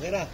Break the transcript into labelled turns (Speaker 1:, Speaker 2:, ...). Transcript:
Speaker 1: Aguera.